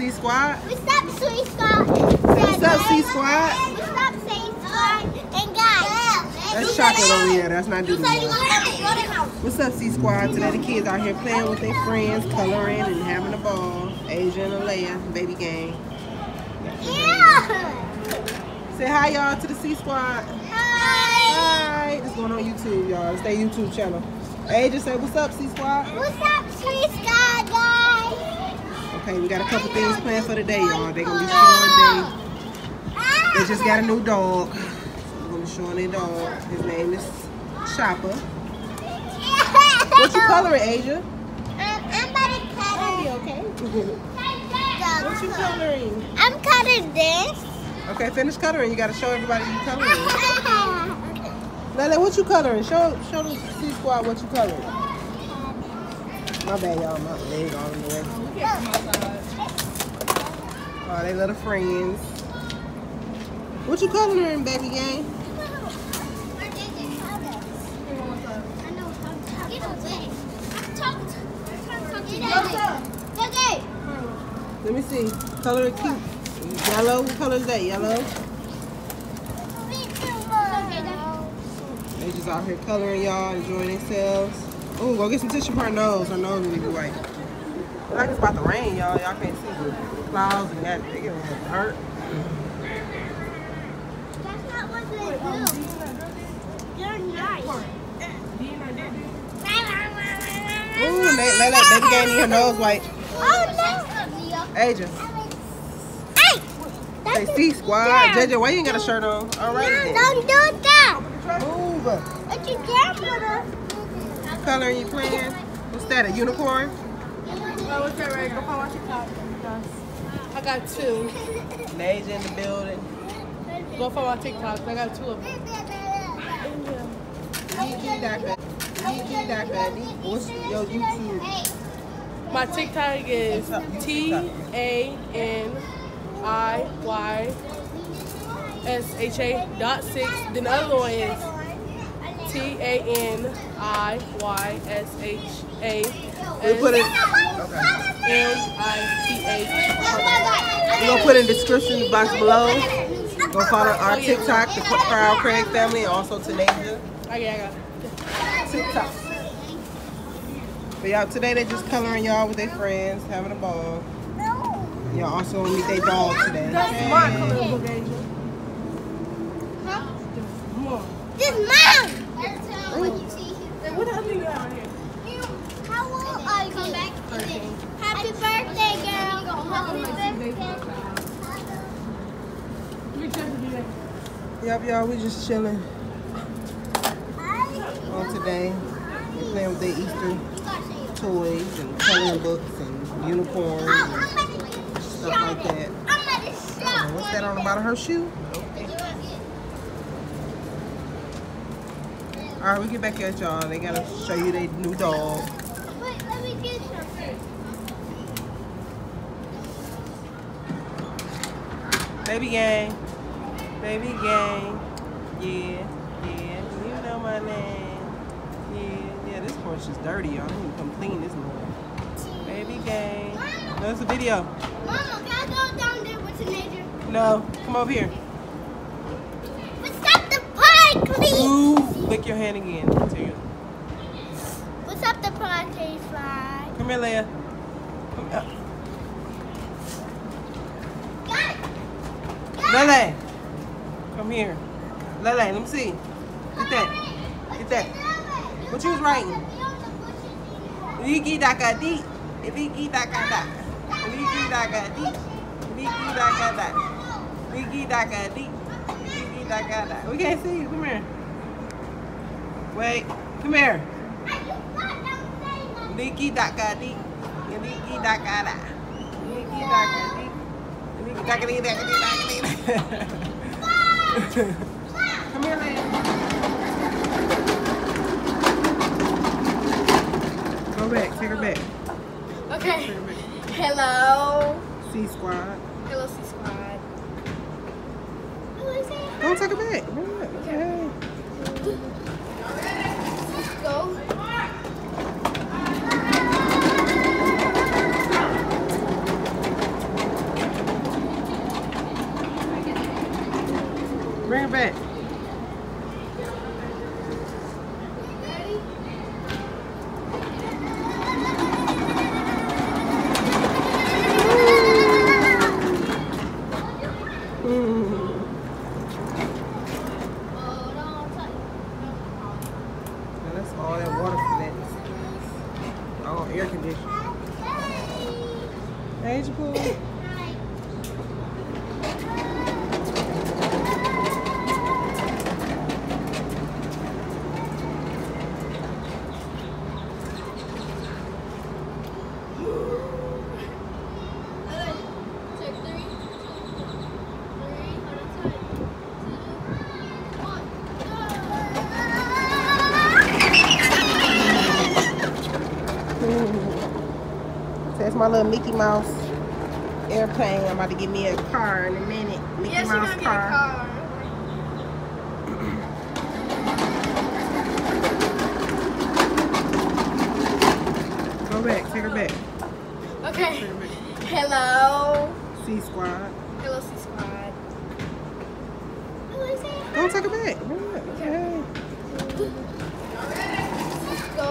C Squad? What's up, C Squad? What's up, C Squad? What's up, C Squad? And guys, That's chocolate over here. That's not You you want to have a brother house. What's up, C Squad? Today the kids out here playing with their friends, coloring and having a ball. Asia and Alea, baby gang. Yeah. Say hi, y'all, to the C Squad. Hi. Hi. This going on YouTube, y'all. It's their YouTube channel. Asia, say what's up, C Squad? What's up, C Squad, guys? Okay, we got a couple things planned for the day, y'all. They're gonna be showing they they just got a new dog. We're gonna be showing their dog. His name is Chopper. What you coloring, Asia? Um, I'm about to color. okay. What What you coloring? I'm coloring this. Okay, finish coloring. You gotta show everybody you coloring. Lele, what you coloring? Show show the C squad what you coloring. My bad, y'all. My leg all in the way. Oh, they little friends. What you coloring, baby gang? Let me see. Color it cute. Yellow. What color is that? Yellow. They just out here coloring y'all, enjoying themselves. Oh, go get some tissue for her nose. Her nose to be white. Like it's about to rain, y'all. Y'all can't see the clouds and that. They getting hurt. Ooh, they, they like baby gang need her nose white. Oh no! Hey! say C squad. JJ, why you ain't got a shirt on? All right No, then. don't do that! Move. What you grandmother? Coloring you playing? What's that? A unicorn? Oh, what's that, right? Go follow my TikTok. I got two. Naja in the building. Go follow my TikTok. I got two of them. Kiki Daka. Kiki Daka. What's your YouTube? My TikTok is T A N I Y S H A dot six. Then the other one is T A N I Y S H A We put it. S Okay. M I T H. We're gonna put in the description box below. Go follow our oh, TikTok, the Proud Craig family, and also Tanasia. Oh, okay, I got it. TikTok. But y'all, today they just coloring y'all with their friends, having a ball. Y'all also meet their dog today. That's my color book, Angel. More. This mom! What else do you have here? How old are you? Come back. Happy birthday, girl. Happy birthday. Let me check the video. Yep, y'all, we just chilling on today. We playing with their Easter toys and coloring books and unicorns and oh, stuff like that. Oh, what's that on the bottom of her shoe? All right, we get back at y'all. They gotta show you their new dog. Wait, let me get some. Baby gang. Baby gang. Yeah, yeah. You know my name. Yeah, yeah. This porch is dirty. y'all. I need to come clean this morning. Baby gang. No, it's a video. Mama, can I go down there with teenager? No, come over here. But stop the park, please. Ooh, lick your hand again. You. What's up the park, fly? Come here, Leia. Come uh, Got it. Lele. Come here. Lele, let me see. Get that. Get that. What you was writing? Liki daka di. Liki daka da. Liki daka di. Liki daka da. Liki daka di. Liki daka da. We can't see you. Come here. Wait. Come here. Liki daka di. Liki daka da. Liki daka di. Liki daka di daka di daka di. Come here, Leia. Go back. Take her back. Okay. Her back. Hello. C squad. Hello, C Squad. Go take her back. Back. Okay. Go. Bring it back. Hey, Japool. That's my little Mickey Mouse airplane. I'm about to get me a car in a minute. Mickey Yes, Mouse gonna get a car. Go back. Take her back. Okay. Her back. Hello. C Squad. Hello, C Squad. Don't take her back. Bring her back. Okay. Go.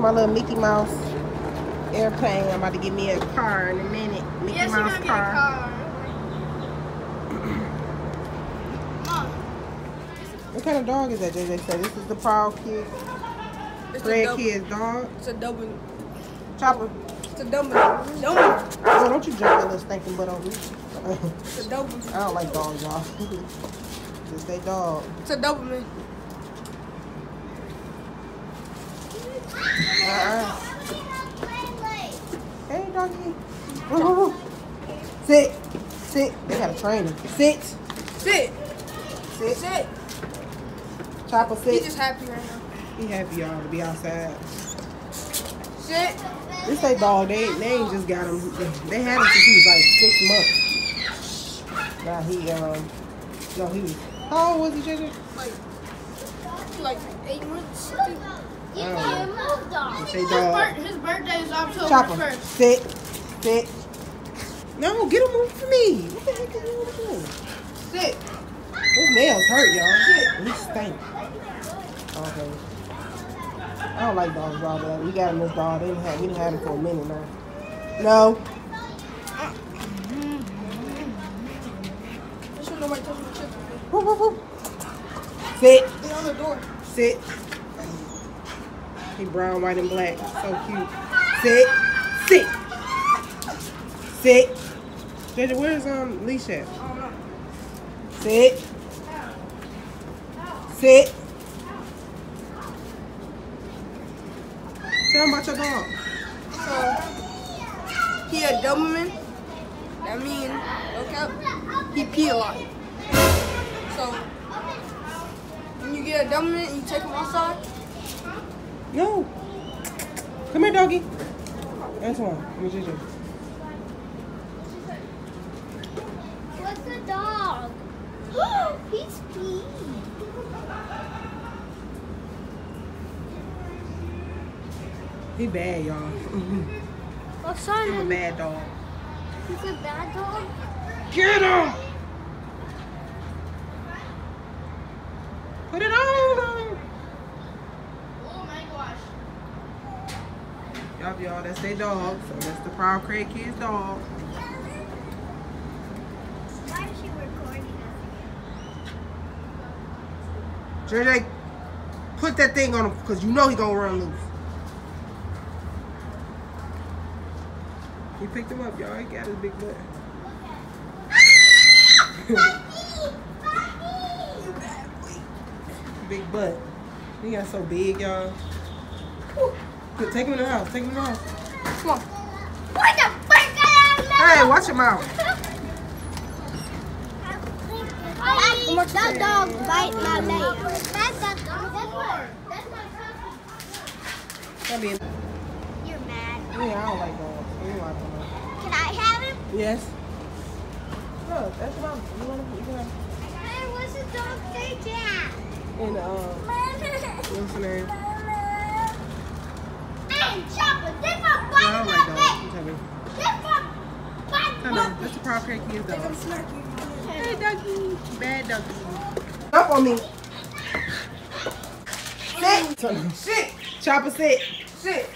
my little Mickey Mouse airplane. I'm about to get me a car in a minute. Mickey Yes, Mouse a car. car. What kind of dog is that, JJ? Say this is the Proud Kid, It's a Red. Kid's dog. It's a double. Chopper. It's a double. Double. Oh, don't you jump that little stinking butt on me. It's a double. I don't like dogs, y'all. Just they dog. It's a double Sit. Sit. They gotta train him. Sit. Sit. Sit. Sit. Chopper, He's sit. just happy right now. He happy, y'all, to be outside. Sit. This ain't dog. They, they ain't just got him. They had him since he was like six months. Now he, um, no, he was, how old was he, JJ? Like, like eight months. You Oh. can't move, dog. His, bir- his birthday is October Chopper, 1st. sit. Sit. No, get him away from me. What the heck is you doing? Sit. His nails hurt, y'all. Sit. He stink. Okay. I don't like dogs, y'all, but we got him this dog. They didn't have, we didn't have him for a minute now. No. Sit. They on the door. Sit. He brown, white, and black. So cute. Sit. Sit. Sit. JJ, where's um know. Sit. Sit. Tell him about your dog. So, he a Doberman. That mean, okay, he pee a lot. So, when you get a Doberman and you take him outside, No. Come here, doggy. Antoine, let me JJ. What's the dog? He's pee. He bad, y'all. What's I'm a on bad dog. He's a bad dog? Get him! y'all. That's their dog. So that's the Proud Craig Kids dog. JJ, put that thing on him because you know he gonna run loose. He picked him up, y'all. He got his big butt. Big butt. He got so big, y'all. Take him in the house. Take him in the house. Come on. What the fuck? Hey, watch your mouth. That dog bite my leg. Come in. You're mad. Yeah, I don't like dogs. You know I don't like Can I have him? Yes. Look, that's your mom. You want to you can have Hey, what's the dog cage at? in the um what's the name? Hey, Chopper, this one Yeah, I bite don't my like dogs. leg. You tell me. Come on, that's the proper kids dog. Hey, doggy. Bad doggy. Up on me. Sit. Sit. Chopper, sit. Sit.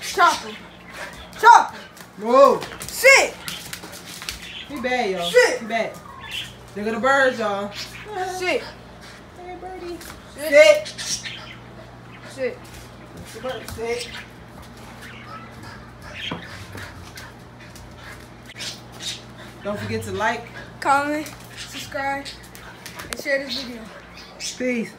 Chopper. Chopper. Whoa. Sit. He bad, y'all. Sit. He bad. Look at the birds, y'all. Sit. Hey, birdie. Sit. Sit. Bird, sit. Don't forget to like. Comment, subscribe, and share this video. Peace.